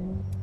Mm-hmm.